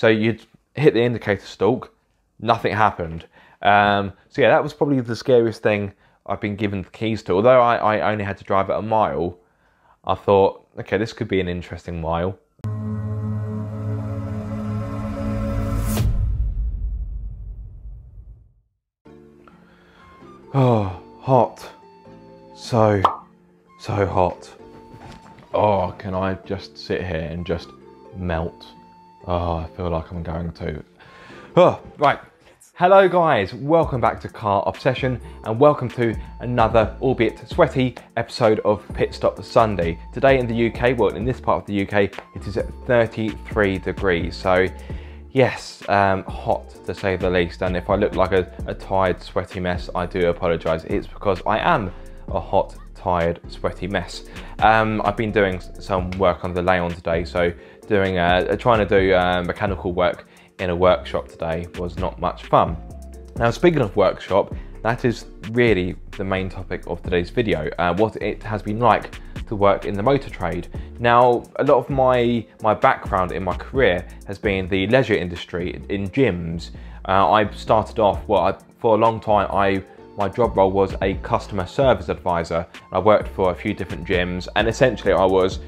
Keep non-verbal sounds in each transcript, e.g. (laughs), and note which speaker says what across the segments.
Speaker 1: So you'd hit the indicator stalk, nothing happened. Um, so yeah, that was probably the scariest thing I've been given the keys to. Although I, I only had to drive it a mile, I thought, okay, this could be an interesting mile. Oh, hot. So, so hot. Oh, can I just sit here and just melt? Oh, I feel like I'm going to. Oh, right. Hello, guys. Welcome back to Car Obsession and welcome to another, albeit sweaty, episode of Pit Stop Sunday. Today in the UK, well, in this part of the UK, it is at 33 degrees. So, yes, um, hot to say the least. And if I look like a, a tired, sweaty mess, I do apologise. It's because I am a hot, tired, sweaty mess. Um, I've been doing some work on the Leon today, so doing uh, trying to do uh, mechanical work in a workshop today was not much fun. Now, speaking of workshop, that is really the main topic of today's video, uh, what it has been like to work in the motor trade. Now, a lot of my, my background in my career has been the leisure industry in gyms. Uh, I started off, well, I, for a long time, I my job role was a customer service advisor. I worked for a few different gyms, and essentially I was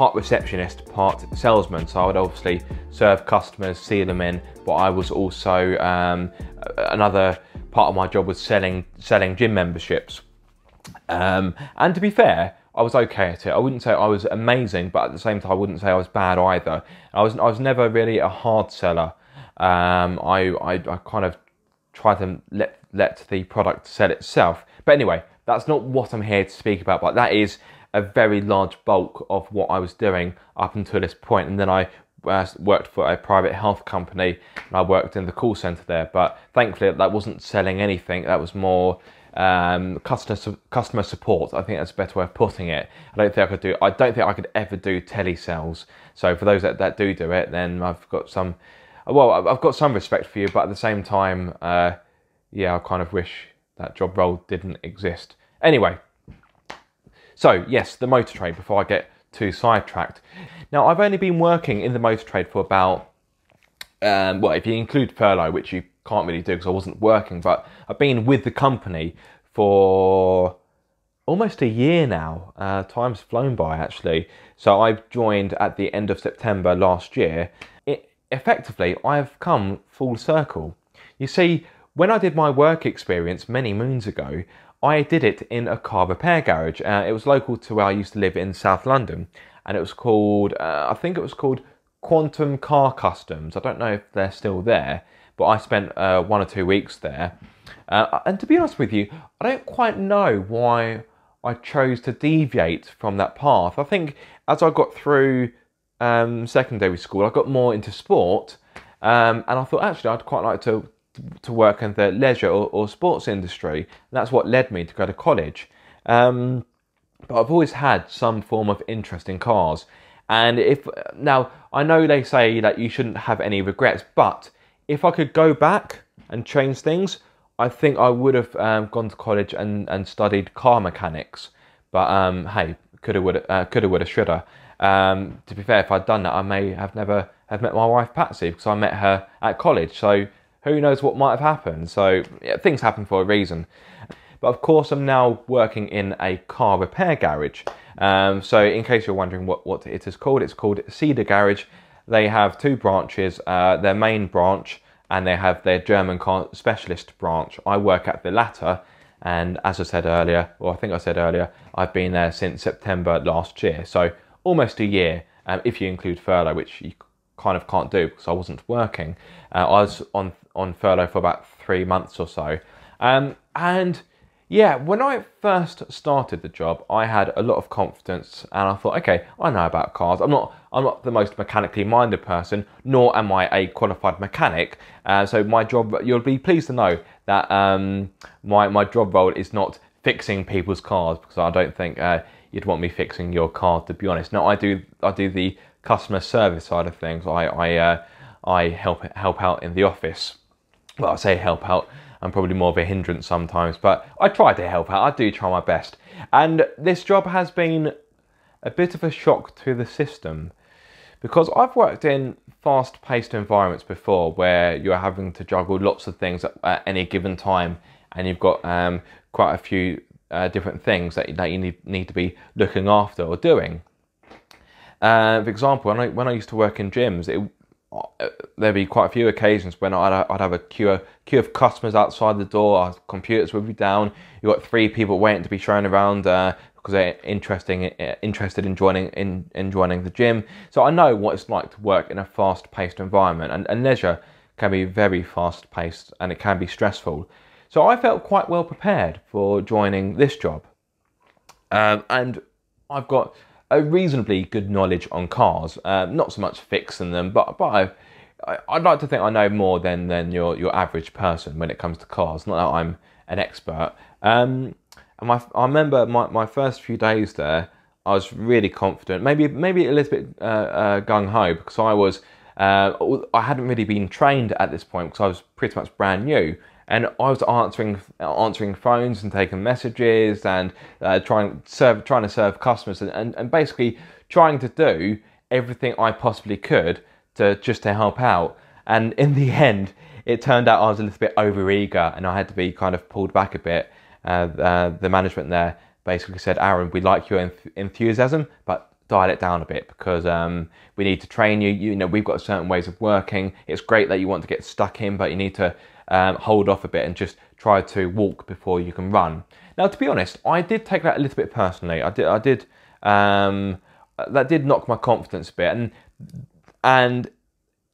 Speaker 1: part receptionist, part salesman. So I would obviously serve customers, see them in, but I was also um, another part of my job was selling selling gym memberships. Um, and to be fair, I was okay at it. I wouldn't say I was amazing, but at the same time, I wouldn't say I was bad either. I was I was never really a hard seller. Um, I, I I kind of tried to let let the product sell itself. But anyway, that's not what I'm here to speak about. But that is a very large bulk of what I was doing up until this point. And then I uh, worked for a private health company and I worked in the call center there. But thankfully, that wasn't selling anything. That was more um, customer customer support. I think that's a better way of putting it. I don't think I could do. I don't think I could ever do telesales. So for those that, that do do it, then I've got some. Well, I've got some respect for you, but at the same time, uh, yeah, I kind of wish that job role didn't exist. Anyway, so, yes, the motor trade before I get too sidetracked. Now, I've only been working in the motor trade for about, um, well, if you include furlough, which you can't really do because I wasn't working, but I've been with the company for almost a year now. Uh, time's flown by, actually. So, I've joined at the end of September last year. It, effectively, I've come full circle. You see, when I did my work experience many moons ago, I did it in a car repair garage. Uh, it was local to where I used to live in South London, and it was called, uh, I think it was called Quantum Car Customs. I don't know if they're still there, but I spent uh, one or two weeks there. Uh, and to be honest with you, I don't quite know why I chose to deviate from that path. I think as I got through um, secondary school, I got more into sport, um, and I thought actually I'd quite like to to work in the leisure or, or sports industry. That's what led me to go to college. Um, but I've always had some form of interest in cars. And if now I know they say that you shouldn't have any regrets, but if I could go back and change things, I think I would have um, gone to college and, and studied car mechanics. But um, hey, coulda, woulda, uh, coulda, woulda, shoulda. Um, to be fair, if I'd done that, I may have never have met my wife Patsy because I met her at college. So who knows what might have happened? So yeah, things happen for a reason. But of course, I'm now working in a car repair garage. Um, so in case you're wondering what, what it is called, it's called Cedar Garage. They have two branches, uh, their main branch and they have their German car specialist branch. I work at the latter, and as I said earlier, or I think I said earlier, I've been there since September last year, so almost a year, um, if you include furlough, which you kind of can't do because I wasn't working. Uh, I was on on furlough for about three months or so, um, and yeah, when I first started the job, I had a lot of confidence, and I thought, okay, I know about cars. I'm not I'm not the most mechanically minded person, nor am I a qualified mechanic. Uh, so my job, you'll be pleased to know that um, my my job role is not fixing people's cars because I don't think uh, you'd want me fixing your car to be honest. No, I do I do the customer service side of things, I I, uh, I help help out in the office. Well, I say help out. I'm probably more of a hindrance sometimes, but I try to help out. I do try my best. And this job has been a bit of a shock to the system because I've worked in fast paced environments before where you're having to juggle lots of things at, at any given time and you've got um, quite a few uh, different things that, that you need, need to be looking after or doing. Uh, for example, when I, when I used to work in gyms, it, uh, there'd be quite a few occasions when I'd, I'd have a queue, queue of customers outside the door, our computers would be down, you've got three people waiting to be shown around uh, because they're interesting, uh, interested in joining, in, in joining the gym. So I know what it's like to work in a fast-paced environment and, and leisure can be very fast-paced and it can be stressful. So I felt quite well prepared for joining this job. Um, and I've got a reasonably good knowledge on cars, um, not so much fixing them, but, but I, I'd like to think I know more than, than your, your average person when it comes to cars. Not that I'm an expert. Um, and my, I remember my, my first few days there, I was really confident, maybe maybe a little bit uh, uh, gung ho because I was uh, I hadn't really been trained at this point because I was pretty much brand new and I was answering answering phones and taking messages and uh, trying serve trying to serve customers and, and, and basically trying to do everything I possibly could to just to help out. And in the (laughs) end, it turned out I was a little bit over eager and I had to be kind of pulled back a bit. Uh, uh, the management there basically said, Aaron, we like your enth- enthusiasm, but dial it down a bit because um, we need to train you. You know, we've got certain ways of working. It's great that you want to get stuck in, but you need to um, hold off a bit and just try to walk before you can run. Now, to be honest, I did take that a little bit personally. I did, I did, um, that did knock my confidence a bit, and and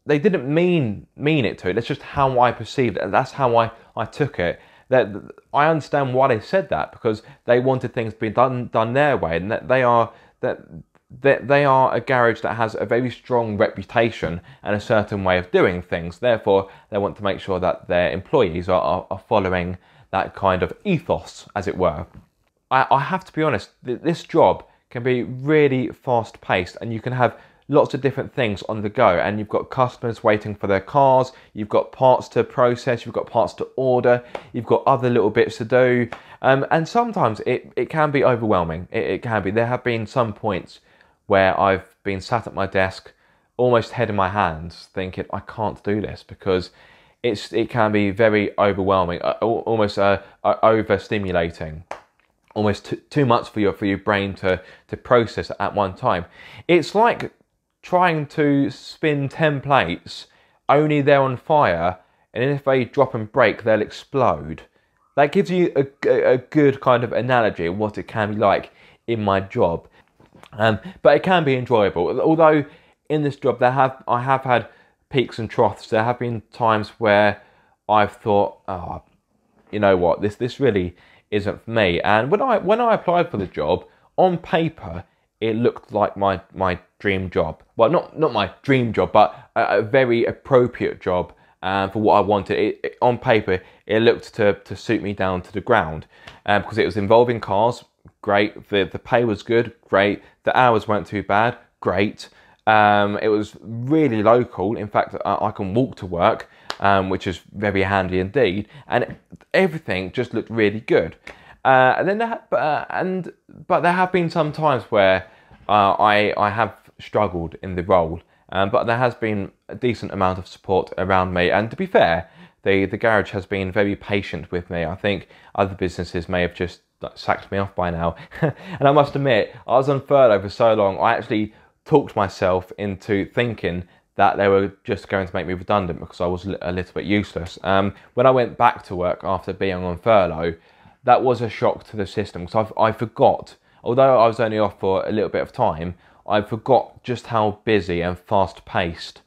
Speaker 1: they didn't mean mean it to. It. That's just how I perceived it, that's how I I took it. That I understand why they said that because they wanted things to be done done their way, and that they are that that they are a garage that has a very strong reputation and a certain way of doing things. Therefore, they want to make sure that their employees are, are, are following that kind of ethos, as it were. I, I have to be honest, this job can be really fast paced and you can have lots of different things on the go and you've got customers waiting for their cars you've got parts to process you've got parts to order you've got other little bits to do um, and sometimes it, it can be overwhelming it, it, can be there have been some points where I've been sat at my desk, almost head in my hands, thinking I can't do this because it's it can be very overwhelming, uh, almost uh, uh, overstimulating, almost t- too much for your for your brain to to process at one time. It's like trying to spin ten plates, only they're on fire, and if they drop and break, they'll explode. That gives you a, a good kind of analogy of what it can be like in my job. Um, but it can be enjoyable. Although in this job, there have I have had peaks and troughs. There have been times where I've thought, oh, you know what, this this really isn't for me. And when I when I applied for the job, on paper, it looked like my my dream job. Well, not not my dream job, but a, a very appropriate job um, for what I wanted. It, it, on paper, it looked to to suit me down to the ground um, because it was involving cars, great. The the pay was good, great. The hours weren't too bad, great. Um, it was really local. In fact, I, I can walk to work, um, which is very handy indeed. And everything just looked really good. Uh, and then, there, uh, and but there have been some times where uh, I I have struggled in the role, um, but there has been a decent amount of support around me. And to be fair, the the garage has been very patient with me. I think other businesses may have just sacked me off by now. (laughs) and I must admit, I was on furlough for so long, I actually talked myself into thinking that they were just going to make me redundant because I was a little bit useless. Um, when I went back to work after being on furlough, that was a shock to the system because I forgot, although I was only off for a little bit of time, I forgot just how busy and fast paced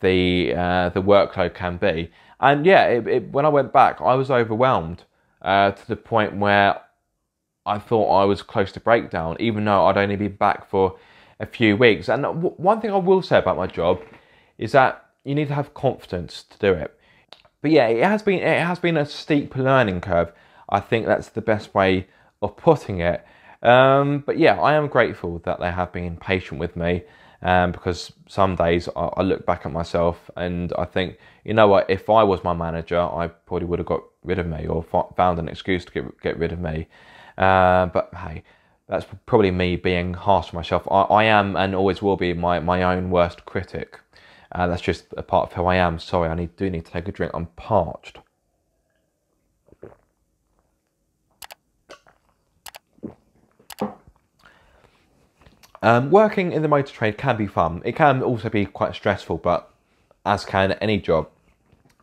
Speaker 1: the uh, the workload can be. And yeah, it, it, when I went back, I was overwhelmed uh, to the point where I thought I was close to breakdown, even though I'd only been back for a few weeks. And one thing I will say about my job is that you need to have confidence to do it. But yeah, it has been it has been a steep learning curve. I think that's the best way of putting it. Um, but yeah, I am grateful that they have been patient with me. Um, because some days I, I, look back at myself and I think, you know what, if I was my manager, I probably would have got rid of me or found an excuse to get, get rid of me. Uh, but hey, that's probably me being harsh on myself. I, I am and always will be my, my own worst critic. Uh, that's just a part of who I am. Sorry, I need, do need to take a drink. I'm parched. Um, working in the motor trade can be fun. It can also be quite stressful, but as can any job.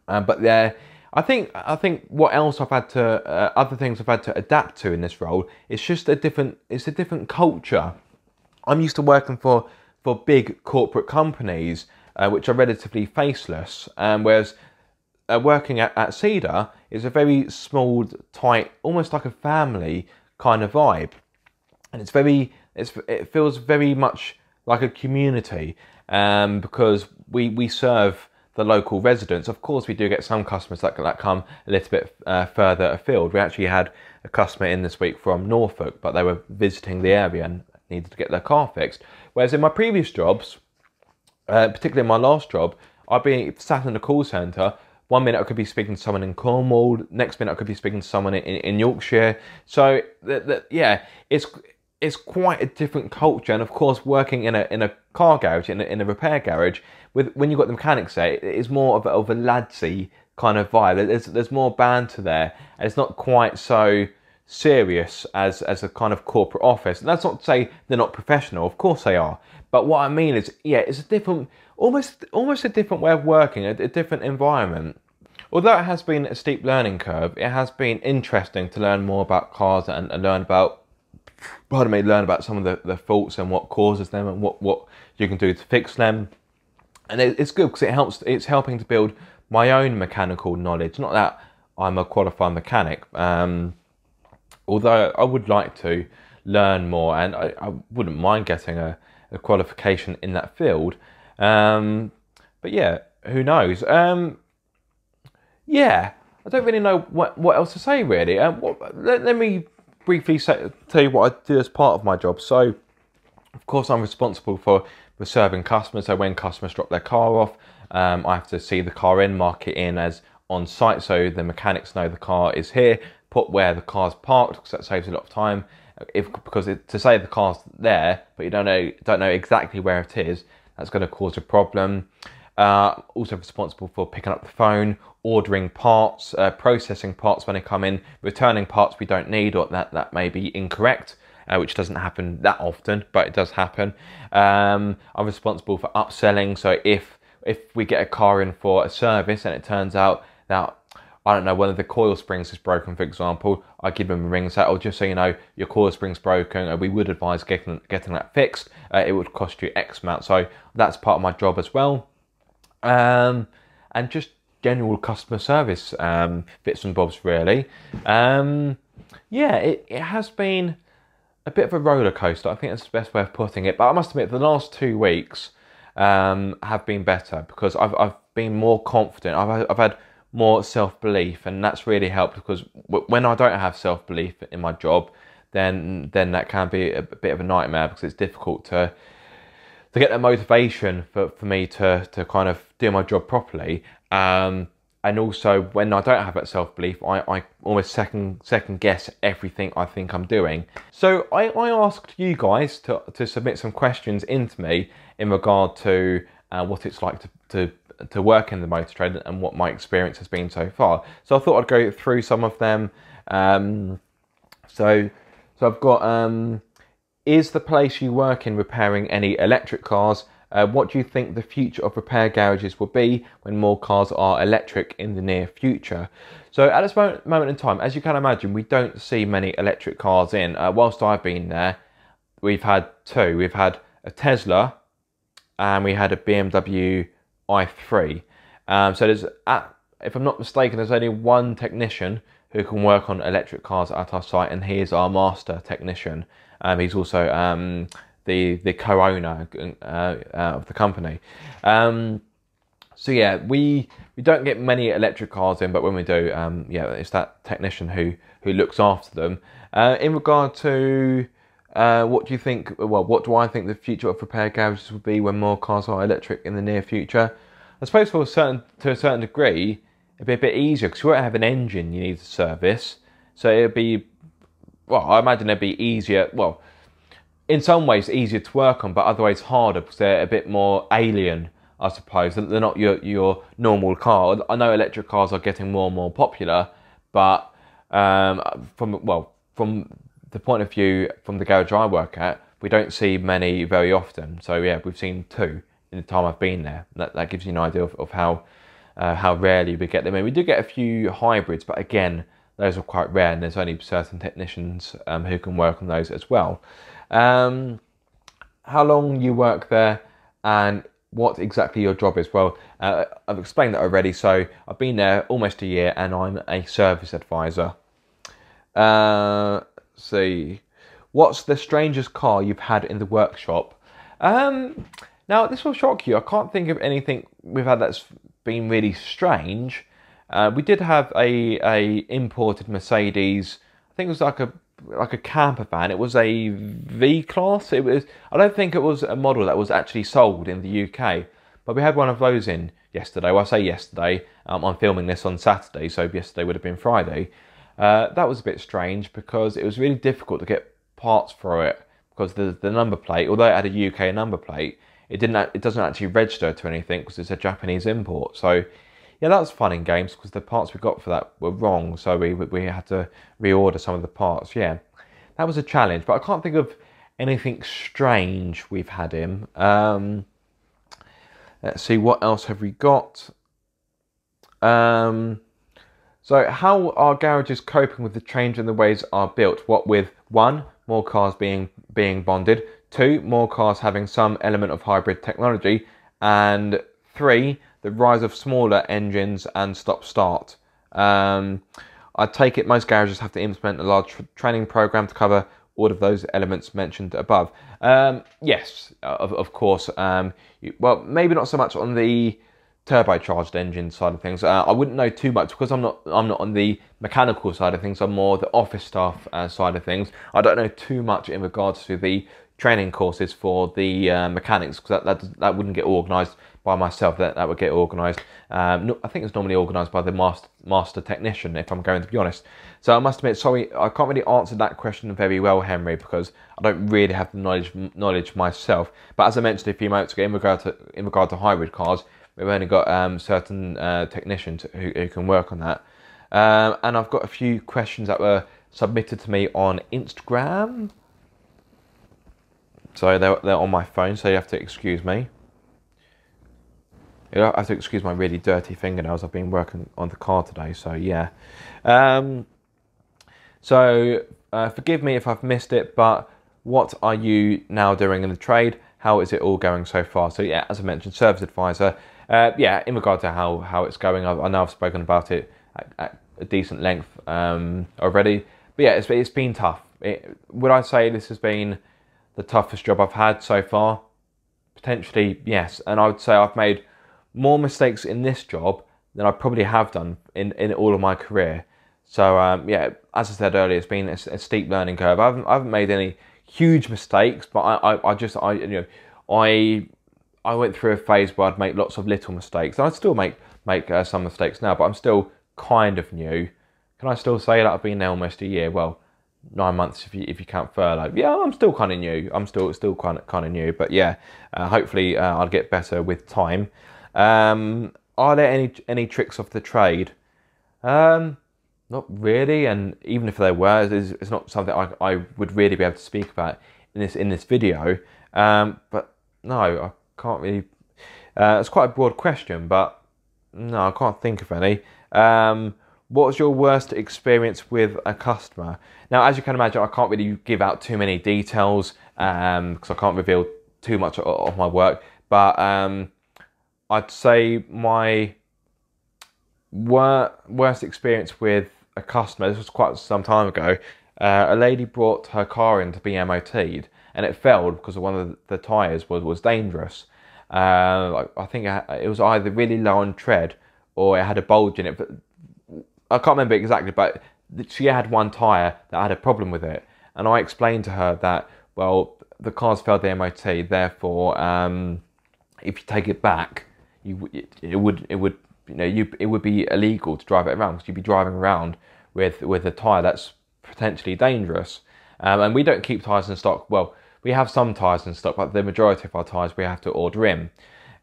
Speaker 1: Um, but there, I think I think what else I've had to uh, other things I've had to adapt to in this role. It's just a different. It's a different culture. I'm used to working for for big corporate companies, uh, which are relatively faceless, um, whereas uh, working at, at Cedar is a very small, tight, almost like a family kind of vibe, and it's very it's, it feels very much like a community um, because we, we serve the local residents. Of course, we do get some customers that, that come a little bit uh, further afield. We actually had a customer in this week from Norfolk, but they were visiting the area and needed to get their car fixed. Whereas in my previous jobs, uh, particularly in my last job, I'd be sat in the call centre. One minute I could be speaking to someone in Cornwall. Next minute I could be speaking to someone in, in Yorkshire. So, the, the, yeah, it's it's quite a different culture. And of course, working in a in a car garage, in a, in a repair garage, with when you've got the mechanics there, it's more of a, of a ladsy kind of vibe. There's there's more banter there, and it's not quite so serious as as a kind of corporate office. And that's not to say they're not professional. Of course they are. But what I mean is, yeah, it's a different, almost almost a different way of working, a, a different environment. Although it has been a steep learning curve, it has been interesting to learn more about cars and, and learn about pardon me, learn about some of the, the faults and what causes them and what, what you can do to fix them. And it, it's good because it helps. It's helping to build my own mechanical knowledge. Not that I'm a qualified mechanic, um, although I would like to learn more, and I, I wouldn't mind getting a, a, qualification in that field. Um, but yeah, who knows? Um, yeah, I don't really know what what else to say really. Um, what, let, let me briefly say, tell you what I do as part of my job. So, of course, I'm responsible for, serving customers. So, when customers drop their car off, um, I have to see the car in, mark it in as on site so the mechanics know the car is here, put where the car's parked because that saves a lot of time. If because it, to say the car's there, but you don't know don't know exactly where it is, that's going to cause a problem. Uh, also responsible for picking up the phone, ordering parts, uh, processing parts when they come in, returning parts we don't need or that, that may be incorrect. Uh, which doesn't happen that often, but it does happen. Um, I'm responsible for upselling. So if if we get a car in for a service and it turns out that I don't know of the coil springs is broken, for example, I give them a ring and say, "Oh, just so you know, your coil spring's broken. We would advise getting getting that fixed. Uh, it would cost you X amount." So that's part of my job as well. Um, and just general customer service um, bits and bobs, really. Um, yeah, it, it has been a bit of a roller coaster. I think that's the best way of putting it. But I must admit, the last two weeks um, have been better because I've, I've been more confident. I've, I've had more self belief, and that's really helped because when I don't have self belief in my job, then then that can be a bit of a nightmare because it's difficult to to get that motivation for, for me to, to kind of do my job properly. Um, and also when I don't have that self belief, I, I almost second second guess everything I think I'm doing. So I, I asked you guys to, to submit some questions into me in regard to uh, what it's like to, to to work in the motor trade and what my experience has been so far. So I thought I'd go through some of them. Um, so so I've got um, is the place you work in repairing any electric cars? Uh, what do you think the future of repair garages will be when more cars are electric in the near future? So, at this moment, moment in time, as you can imagine, we don't see many electric cars in. Uh, whilst I've been there, we've had two. We've had a Tesla and we had a BMW i3. Um, so, there's, at, if I'm not mistaken, there's only one technician who can work on electric cars at our site, and he is our master technician. Um, he's also um, the the co-owner uh, uh, of the company. Um, so yeah, we we don't get many electric cars in, but when we do, um, yeah, it's that technician who who looks after them. Uh, in regard to uh, what do you think? Well, what do I think the future of repair garages will be when more cars are electric in the near future? I suppose for a certain to a certain degree, it'd be a bit easier because you won't have an engine you need to service, so it'd be well, I imagine it'd be easier. Well, in some ways easier to work on, but other ways harder because they're a bit more alien, I suppose. They're not your your normal car. I know electric cars are getting more and more popular, but um, from well from the point of view from the garage I work at, we don't see many very often. So yeah, we've seen two in the time I've been there. That, that gives you an idea of, of how uh, how rarely we get them in. We do get a few hybrids, but again, those are quite rare, and there's only certain technicians um, who can work on those as well. Um, how long you work there, and what exactly your job is? Well, uh, I've explained that already. So I've been there almost a year, and I'm a service advisor. Uh, see, what's the strangest car you've had in the workshop? Um, now this will shock you. I can't think of anything we've had that's been really strange. Uh, we did have a a imported Mercedes. I think it was like a like a camper van. It was a V class. It was. I don't think it was a model that was actually sold in the UK, but we had one of those in yesterday. Well, I say yesterday. Um, I'm filming this on Saturday, so yesterday would have been Friday. Uh, that was a bit strange because it was really difficult to get parts for it because the the number plate, although it had a UK number plate, it didn't. It doesn't actually register to anything because it's a Japanese import. So yeah, that was fun in games because the parts we got for that were wrong. So we we had to reorder some of the parts. Yeah, that was a challenge. But I can't think of anything strange we've had him. Um, let's see what else have we got. Um, so how are garages coping with the change in the ways are built? What with one more cars being being bonded, Two, more cars having some element of hybrid technology. And three, the rise of smaller engines and stop start. Um, I take it most garages have to implement a large training program to cover all of those elements mentioned above. Um, yes, of, of course. Um, you, well, maybe not so much on the turbocharged engine side of things. Uh, I wouldn't know too much because I'm not I'm not on the mechanical side of things. I'm more the office staff uh, side of things. I don't know too much in regards to the training courses for the uh, mechanics because that, that, that wouldn't get organised by myself. That that would get organised. Um, no, I think it's normally organised by the master master technician. If I'm going to be honest, so I must admit, sorry, I can't really answer that question very well, Henry, because I don't really have the knowledge knowledge myself. But as I mentioned a few moments ago, in regard to in regard to hybrid cars, we've only got um, certain uh, technicians who, who, can work on that. Um, and I've got a few questions that were submitted to me on Instagram. So they're, they're on my phone, so you have to excuse me. You have to excuse my really dirty fingernails. I've been working on the car today, so yeah. Um, so uh, forgive me if I've missed it, but what are you now doing in the trade? How is it all going so far? So yeah, as I mentioned, service advisor. Uh, yeah, in regard to how how it's going, I, I know I've spoken about it at, at a decent length um, already. But yeah, it's, it's been tough. It, would I say this has been the toughest job I've had so far? Potentially, yes. And I would say I've made more mistakes in this job than I probably have done in, in all of my career. So, um, yeah, as I said earlier, it's been a, a, steep learning curve. I haven't, I haven't made any huge mistakes, but I, I, I just, I, you know, I, I went through a phase where I'd make lots of little mistakes. And I still make, make uh, some mistakes now, but I'm still kind of new. Can I still say that I've been there almost a year? Well, nine months if you if you count furlough. Yeah, I'm still kind of new. I'm still still kind of kind of new, but yeah, uh, hopefully uh, I'll get better with time. Um, are there any any tricks of the trade? Um, not really, and even if there were, it's, it's not something I, I would really be able to speak about in this in this video. Um, but no, I can't really. Uh, it's quite a broad question, but no, I can't think of any. Um, what was your worst experience with a customer? Now, as you can imagine, I can't really give out too many details because um, I can't reveal too much of my work. But um, I'd say my wor- worst experience with a customer, this was quite some time ago, uh, a lady brought her car in to be MOT'd and it failed because one of the, tyres was, was dangerous. Uh, I think it was either really low on tread or it had a bulge in it. But I can't remember exactly, but she had one tyre that had a problem with it. And I explained to her that, well, the car's failed the MOT, therefore, um, if you take it back, you it, it, would it would you know you it would be illegal to drive it around because you'd be driving around with with a tyre that's potentially dangerous. Um, and we don't keep tyres in stock. Well, we have some tyres in stock, but the majority of our tyres we have to order in.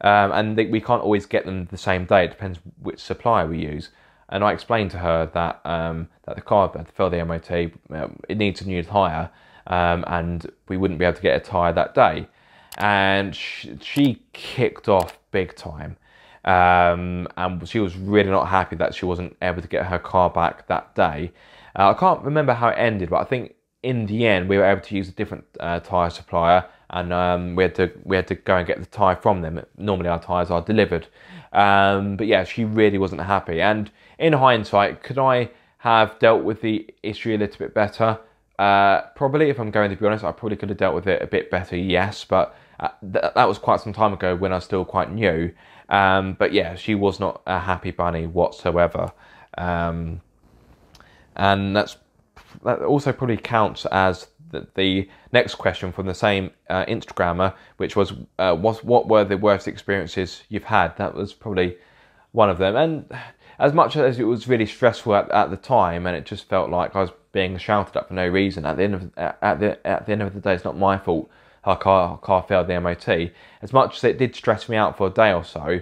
Speaker 1: Um, and they, we can't always get them the same day. It depends which supplier we use. And I explained to her that um, that the car to fill the MOT, uh, it needs a new tyre, um, and we wouldn't be able to get a tyre that day. And she, she kicked off big time. Um, and she was really not happy that she wasn't able to get her car back that day. Uh, I can't remember how it ended, but I think in the end we were able to use a different uh, tyre supplier and um, we had to we had to go and get the tyre from them. Normally our tyres are delivered, um, but yeah, she really wasn't happy. And in hindsight, could I have dealt with the issue a little bit better? Uh, probably, if I'm going to be honest, I probably could have dealt with it a bit better. Yes, but uh, th- that was quite some time ago when I was still quite new. Um, but yeah, she was not a happy bunny whatsoever, um, and that's that also probably counts as the, the next question from the same uh, Instagrammer, which was, uh, what, what were the worst experiences you've had? That was probably one of them. And as much as it was really stressful at, at the time, and it just felt like I was being shouted at for no reason. At the end of at the at the end of the day, it's not my fault. Our car our car failed the MOT. As much as it did stress me out for a day or so,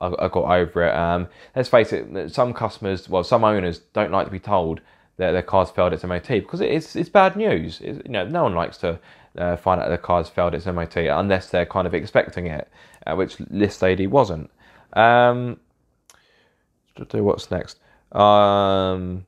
Speaker 1: I, I got over it. Um, let's face it, some customers, well, some owners don't like to be told that their car's failed its MOT because it's it's bad news. It's, you know, no one likes to uh, find out their car's failed its MOT unless they're kind of expecting it, uh, which this lady wasn't. Um, what's next? Um,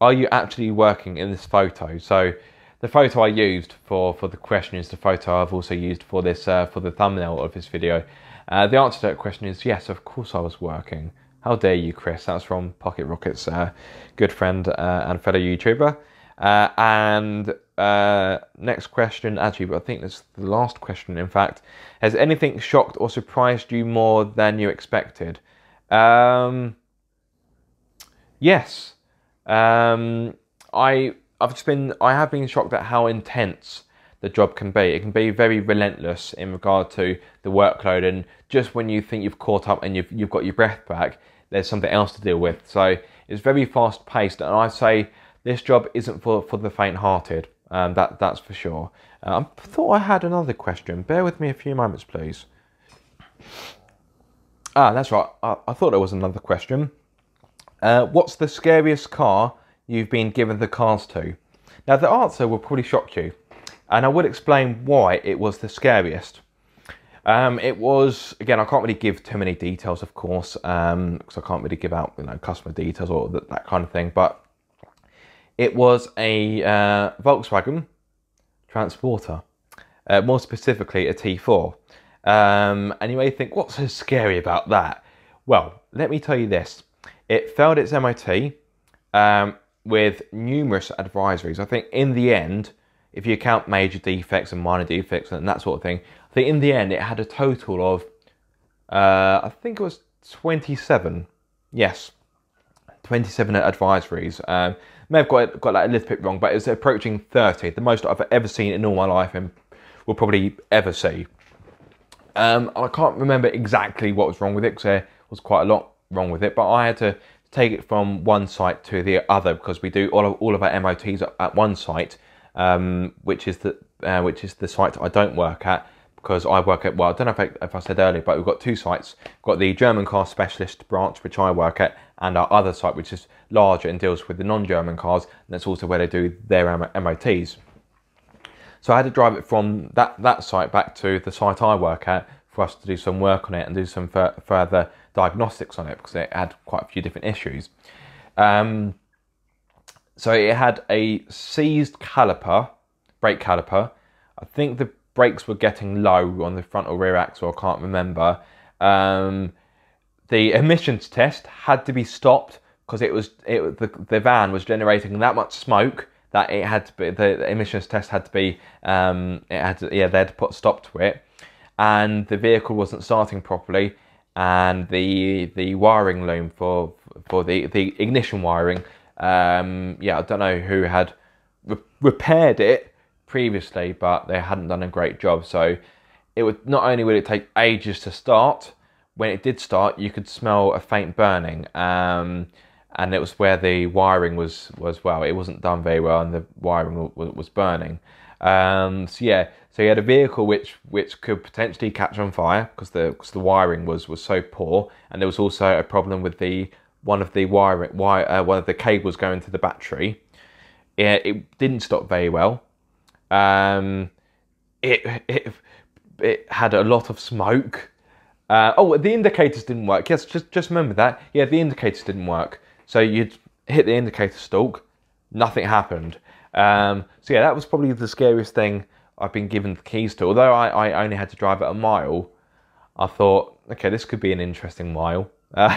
Speaker 1: are you actually working in this photo? So the photo I used for, for the question is the photo I've also used for this uh, for the thumbnail of this video. Uh, the answer to that question is yes, of course I was working. How dare you, Chris? That's from Pocket Rocket's uh, good friend uh, and fellow YouTuber. Uh, and uh, next question, actually, but I think this is the last question, in fact. Has anything shocked or surprised you more than you expected? Um, yes. Um, I, I've just been, I have been shocked at how intense the job can be. It can be very relentless in regard to the workload, and just when you think you've caught up and you've you've got your breath back, there's something else to deal with. So it's very fast paced, and I say this job isn't for for the faint-hearted. Um, that that's for sure. Uh, I thought I had another question. Bear with me a few moments, please. Ah, that's right. I, I thought there was another question. Uh, what's the scariest car you've been given the cars to? Now, the answer will probably shock you and I would explain why it was the scariest. Um, it was again, I can't really give too many details, of course, because um, I can't really give out you know customer details or that, that kind of thing. But it was a uh, Volkswagen Transporter, uh, more specifically a T4. Um, and you may think, what's so scary about that? Well, let me tell you this: it failed its MOT um, with numerous advisories. I think in the end if you count major defects and minor defects and that sort of thing, I think in the end it had a total of, uh, I think it was 27. Yes, 27 advisories. Um, may have got got that a little bit wrong, but it was approaching 30, the most I've ever seen in all my life and will probably ever see. Um, I can't remember exactly what was wrong with it because there was quite a lot wrong with it, but I had to take it from one site to the other because we do all of, all of our MOTs at one site um, which is the uh, which is the site I don't work at because I work at well I don't know if I, if I said earlier but we've got two sites. We've got the German car specialist branch which I work at and our other site which is larger and deals with the non-German cars and that's also where they do their MOTs so I had to drive it from that that site back to the site I work at for us to do some work on it and do some further diagnostics on it because it had quite a few different issues um, so it had a seized caliper, brake caliper. I think the brakes were getting low on the front or rear axle, I can't remember. Um, the emissions test had to be stopped because it was it the, the van was generating that much smoke that it had to be the, the emissions test had to be um, it had to, yeah they had to put a stop to it and the vehicle wasn't starting properly and the the wiring loom for for the the ignition wiring um, yeah, I don't know who had re- repaired it previously, but they hadn't done a great job. So it would not only would it take ages to start, when it did start, you could smell a faint burning. Um, and it was where the wiring was was well, it wasn't done very well, and the wiring was, burning. Um, so yeah, so he had a vehicle which which could potentially catch on fire because the because the wiring was was so poor, and there was also a problem with the one of the wiring wire uh, one of the cables going to the battery. It, it didn't stop very well. Um, it it it had a lot of smoke. Uh, oh, the indicators didn't work. Yes, just just remember that. Yeah, the indicators didn't work. So you'd hit the indicator stalk, nothing happened. Um, so yeah, that was probably the scariest thing I've been given the keys to. Although I, I only had to drive it a mile, I thought, okay, this could be an interesting mile. Uh,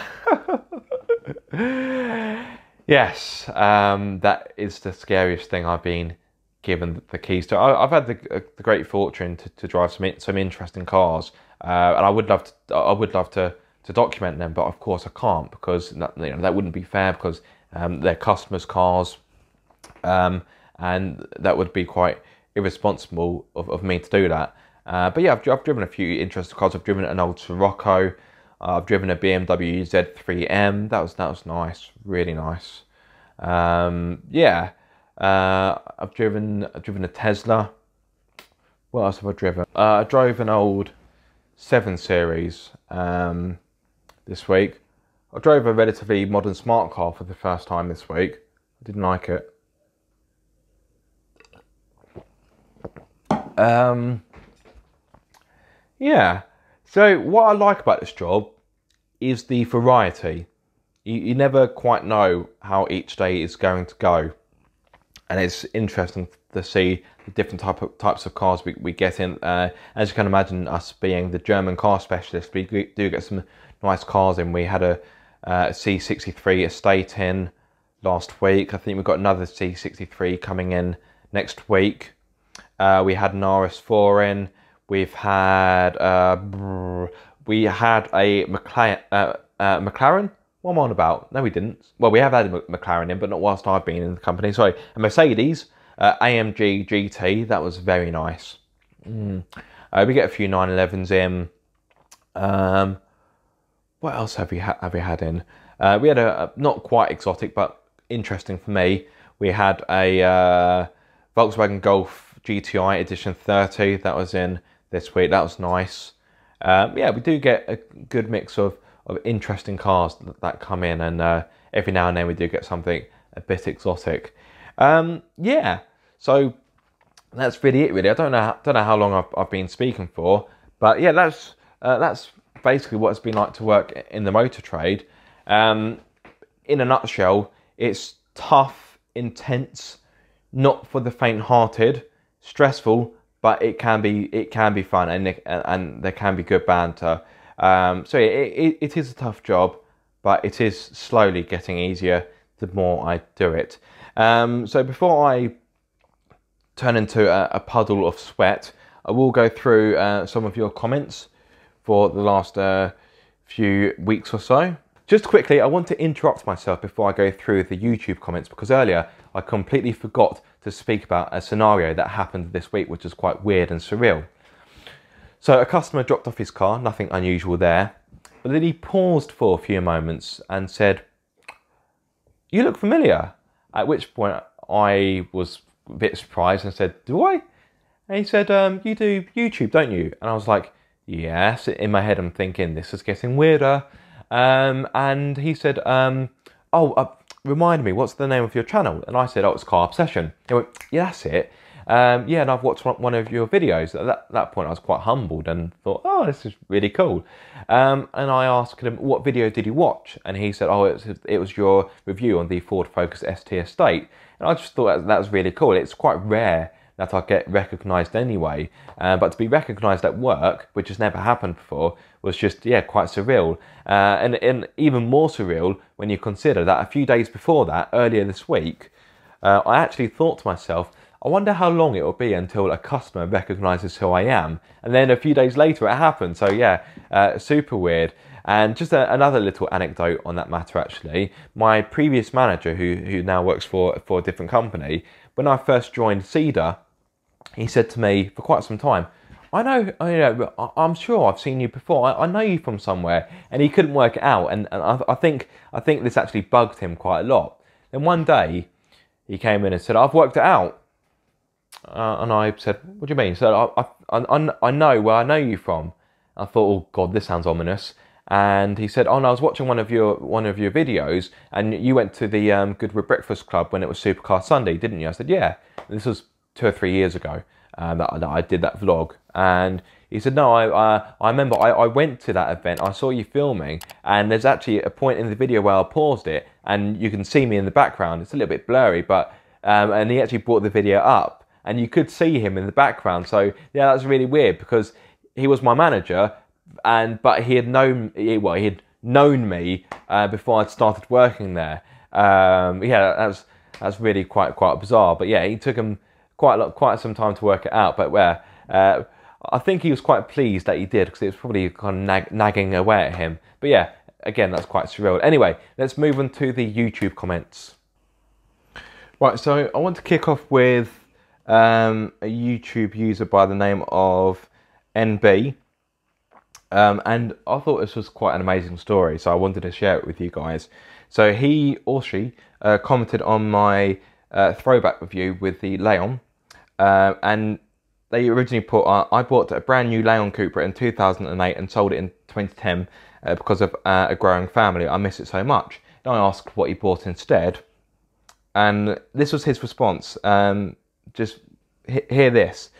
Speaker 1: (laughs) yes, um, that is the scariest thing I've been given the keys to. I, have had the, uh, the, great fortune to, to, drive some some interesting cars, uh, and I would love to I would love to to document them, but of course I can't because that, you know, that wouldn't be fair because um, they're customers' cars, um, and that would be quite irresponsible of, of me to do that. Uh, but yeah, I've, I've, driven a few interesting cars. I've driven an old Scirocco. Uh, I've driven a BMW Z3M. That was that was nice, really nice. Um, yeah, uh, I've driven I've driven a Tesla. What else have I driven? Uh, I drove an old Seven Series um, this week. I drove a relatively modern smart car for the first time this week. I didn't like it. Um, yeah. So what I like about this job is the variety. You, you never quite know how each day is going to go, and it's interesting to see the different type of types of cars we, we get in. Uh, as you can imagine, us being the German car specialist, we do get some nice cars in. We had a uh, C63 estate in last week. I think we've got another C63 coming in next week. Uh, we had an RS4 in. We've had uh, we had a McLaren. Uh, uh, McLaren. What am I on about? No, we didn't. Well, we have had a McLaren in, but not whilst I've been in the company. Sorry, a Mercedes uh, AMG GT. That was very nice. Mm. We get a few 911s in. Um, what else have we ha- have we had in? Uh, we had a, a, not quite exotic, but interesting for me. We had a uh, Volkswagen Golf GTI Edition 30 that was in this week. That was nice. Um, yeah, we do get a good mix of, of interesting cars that, that come in, and uh, every now and then we do get something a bit exotic. Um, yeah, so that's really it. Really, I don't know don't know how long I've, I've been speaking for, but yeah, that's uh, that's basically what it's been like to work in the motor trade. Um, in a nutshell, it's tough, intense, not for the faint-hearted stressful, but it can be it can be fun and and there can be good banter. Um, so it, it, it is a tough job, but it is slowly getting easier the more I do it. Um, so before I turn into a, a, puddle of sweat, I will go through uh, some of your comments for the last uh, few weeks or so. Just quickly, I want to interrupt myself before I go through the YouTube comments because earlier I completely forgot to speak about a scenario that happened this week, which is quite weird and surreal. So, a customer dropped off his car, nothing unusual there, but then he paused for a few moments and said, You look familiar. At which point I was a bit surprised and said, Do I? And he said, um, You do YouTube, don't you? And I was like, Yes. In my head, I'm thinking, This is getting weirder. Um, and he said, um, Oh, uh, remind me, what's the name of your channel? And I said, oh, it's Car Obsession. He went, yeah, that's it. Um, yeah, and I've watched one of your videos. At that, that, point, I was quite humbled and thought, oh, this is really cool. Um, and I asked him, what video did he watch? And he said, oh, it was, it was your review on the Ford Focus ST Estate. And I just thought that, that was really cool. It's quite rare that I get recognised anyway. Uh, but to be recognised at work, which has never happened before, was just yeah quite surreal. Uh, and, and even more surreal when you consider that a few days before that, earlier this week, uh, I actually thought to myself, I wonder how long it will be until a customer recognises who I am. And then a few days later, it happened. So yeah, uh, super weird. And just a, another little anecdote on that matter, actually. My previous manager, who who now works for for a different company, when I first joined Cedar, he said to me for quite some time, I know, I know, I'm sure I've seen you before. I, I know you from somewhere, and he couldn't work it out. And, and I, I, think, I think this actually bugged him quite a lot. Then one day, he came in and said, "I've worked it out." uh, and I said, "What do you mean?" So I, I, I, I know where I know you from. I thought, "Oh God, this sounds ominous." And he said, "Oh, no, I was watching one of your one of your videos, and you went to the um, Goodwood Breakfast Club when it was Supercar Sunday, didn't you?" I said, "Yeah." This was two or three years ago um, that, that, I did that vlog, and he said, "No, I uh, I remember I, I went to that event. I saw you filming, and there's actually a point in the video where I paused it, and you can see me in the background. It's a little bit blurry, but um, and he actually brought the video up, and you could see him in the background. So yeah, that's really weird because he was my manager, and but he had known well he had known me uh, before I'd started working there. Um, yeah, that's that's really quite quite bizarre. But yeah, he took him quite a lot, quite some time to work it out. But where uh, I think he was quite pleased that he did because it was probably kind of nag, nagging away at him. But yeah, again, that's quite surreal. Anyway, let's move on to the YouTube comments. Right, so I want to kick off with um, a YouTube user by the name of NB. Um, and I thought this was quite an amazing story, so I wanted to share it with you guys. So he or she uh, commented on my uh, throwback review with the Leon, uh, and they originally put, I bought a brand new Leon Cupra in 2008 and sold it in 2010 uh, because of uh, a growing family. I miss it so much. And I asked what he bought instead, and this was his response. Um, just hear this.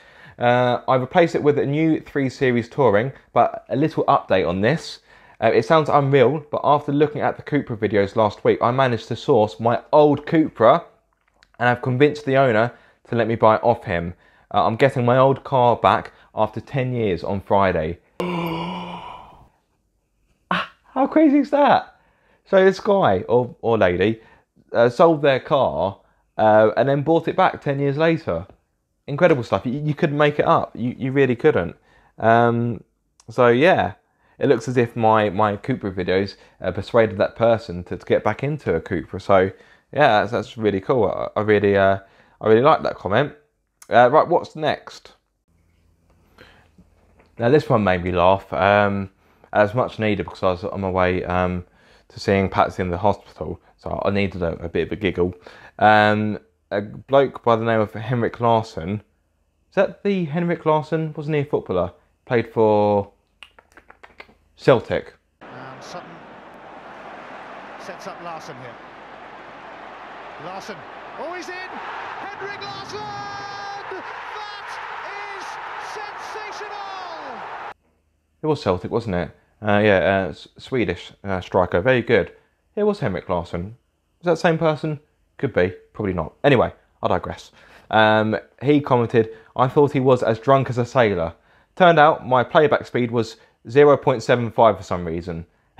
Speaker 1: Uh, I replaced it with a new 3 Series Touring, but a little update on this. Uh, it sounds unreal, but after looking at the Cupra videos last week, I managed to source my old Cupra and I've convinced the owner to let me buy it off him. Uh, I'm getting my old car back after 10 years on Friday. (gasps) Ah, how crazy is that? So this guy or, or lady uh, sold their car uh, and then bought it back 10 years later incredible stuff. You, you couldn't make it up. You, you really couldn't. Um, so yeah, it looks as if my my Cupra videos uh, persuaded that person to, to, get back into a Cupra. So yeah, that's, that's really cool. I, I really uh, I really like that comment. Uh, right, what's next? Now this one made me laugh. Um, as much needed because I was on my way um, to seeing Patsy in the hospital, so I needed a, a bit of a giggle. Um, a bloke by the name of Henrik Larsson. Is that the Henrik Larsson? Wasn't he a footballer? Played for Celtic.
Speaker 2: And Sutton sets up Larsson here. Larsson. Oh, he's in! Henrik Larsson! That is sensational!
Speaker 1: It was Celtic, wasn't it? Uh, yeah, uh, Swedish uh, striker. Very good. It was Henrik Larsson. Is that the same person? Could be, probably not. Anyway, I digress. Um, he commented, I thought he was as drunk as a sailor. Turned out my playback speed was 0.75 for some reason. (laughs)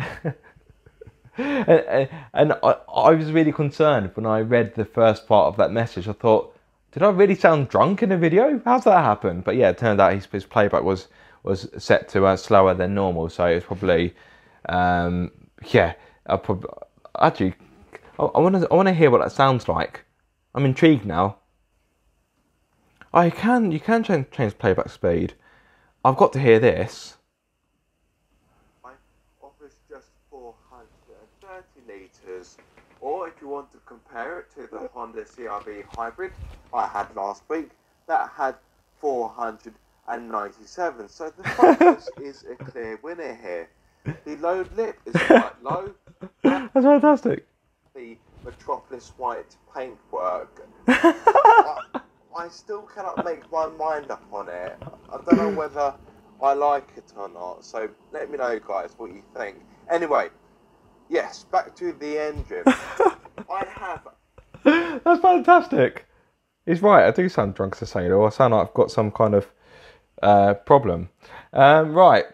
Speaker 1: and, and I, I, was really concerned when I read the first part of that message. I thought, did I really sound drunk in the video? How's that happen? But yeah, it turned out his, his playback was was set to uh, slower than normal, so it was probably, um, yeah, I actually I want to I want to hear what that sounds like. I'm intrigued now. I can you can change, change playback speed. I've got to hear this.
Speaker 3: My office just 430 litres, or if you want to compare it to the Honda CR-V Hybrid I had last week, that had 497. So the Focus (laughs) is a clear winner here. The load lip is (laughs) quite low.
Speaker 1: That's fantastic
Speaker 3: the Metropolis white paintwork. (laughs) I, I still cannot make my mind up on it. I don't know whether I like it or not. So let me know, guys, what you think. Anyway, yes, back to the engine. (laughs) I have.
Speaker 1: That's fantastic. He's right. I do sound drunk as a sailor. I sound like I've got some kind of uh, problem. Um, right.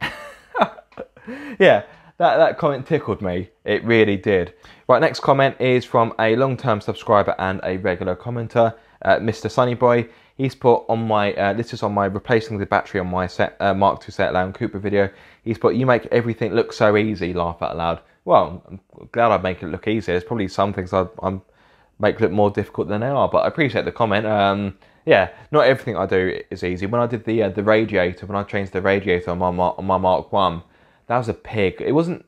Speaker 1: (laughs) yeah that, that comment tickled me. It really did. Right, next comment is from a long-term subscriber and a regular commenter, uh, Mr. Sunnyboy. He's put on my, uh, this is on my replacing the battery on my SEAT, uh, Mark II SEAT Leon Cupra video. He's put, you make everything look so easy, laugh out loud. Well, I'm glad I make it look easy. There's probably some things I am make look more difficult than they are, but I appreciate the comment. Um, yeah, not everything I do is easy. When I did the uh, the radiator, when I changed the radiator on my on my Mark One, that was a pig. It wasn't.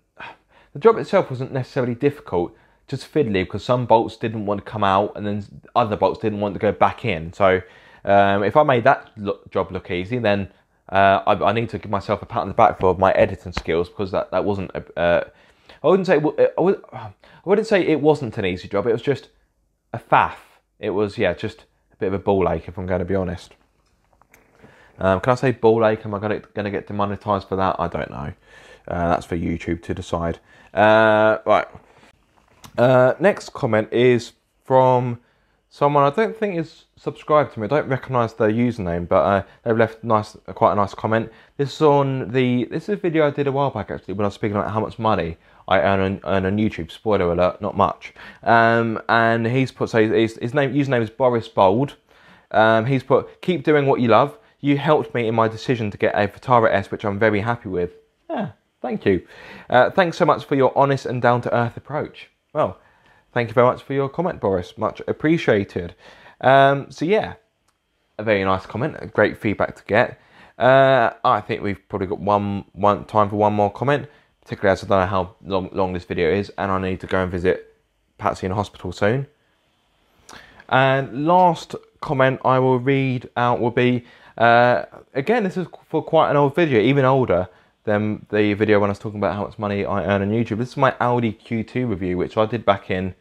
Speaker 1: The job itself wasn't necessarily difficult. just fiddly because some bolts didn't want to come out and then other bolts didn't want to go back in. So um, if I made that look, job look easy, then uh, I, I, need to give myself a pat on the back for my editing skills because that, that wasn't. A, uh, I wouldn't say I, would, I wouldn't say it wasn't an easy job. It was just a faff. It was yeah, just a bit of a ball ache if I'm going to be honest. Um, can I say ball ache? Am I going to get demonetized for that? I don't know. Uh, that's for YouTube to decide. Uh, right. Uh, next comment is from someone I don't think is subscribed to me. I don't recognise their username, but uh, they've left nice, quite a nice comment. This is on the. This is a video I did a while back actually when I was speaking about how much money I earn on, earn on YouTube. Spoiler alert, not much. Um, and he's put so his, his name username is Boris Bold. Um, he's put keep doing what you love. You helped me in my decision to get a Vitara S, which I'm very happy with. Yeah, thank you. Uh, thanks so much for your honest and down to earth approach. Well, thank you very much for your comment, Boris. Much appreciated. Um, so yeah, a very nice comment, great feedback to get. Uh, I think we've probably got one one time for one more comment, particularly as I don't know how long, long this video is, and I need to go and visit Patsy in hospital soon. And last comment I will read out will be uh, again, this is for quite an old video, even older than the video when I was talking about how much money I earn on YouTube. This is my Audi Q2 review, which I did back in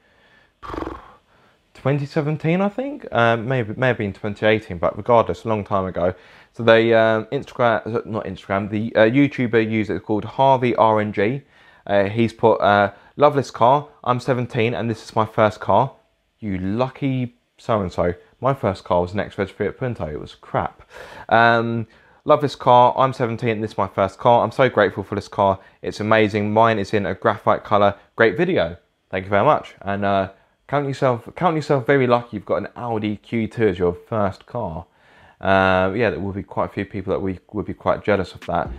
Speaker 1: 2017, I think. Um, maybe may have been 2018, but regardless, a long time ago. So the um, Instagram, not Instagram, the uh, YouTuber user called Harvey RNG. Uh, he's put, uh, love this car. I'm 17 and this is my first car. You lucky so and so. My first car was an X-Reg Fiat Punto. It was crap. Um, love this car. I'm 17 and this is my first car. I'm so grateful for this car. It's amazing. Mine is in a graphite colour. Great video. Thank you very much. And uh, count yourself count yourself very lucky you've got an Audi Q2 as your first car. Uh, yeah, there will be quite a few people that we would be quite jealous of that.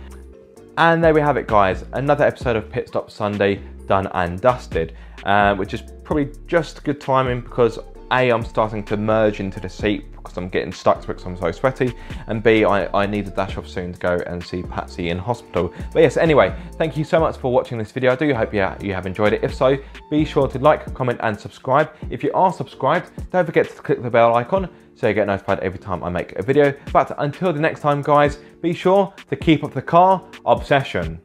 Speaker 1: And there we have it, guys. Another episode of Pit Stop Sunday done and dusted, uh, which is probably just good timing because a, I'm starting to merge into the seat because I'm getting stuck because I'm so sweaty, and B, I, I need to dash off soon to go and see Patsy in hospital. But yes, anyway, thank you so much for watching this video. I do hope you, you have enjoyed it. If so, be sure to like, comment, and subscribe. If you are subscribed, don't forget to click the bell icon so you get notified every time I make a video. But until the next time, guys, be sure to keep up the car obsession.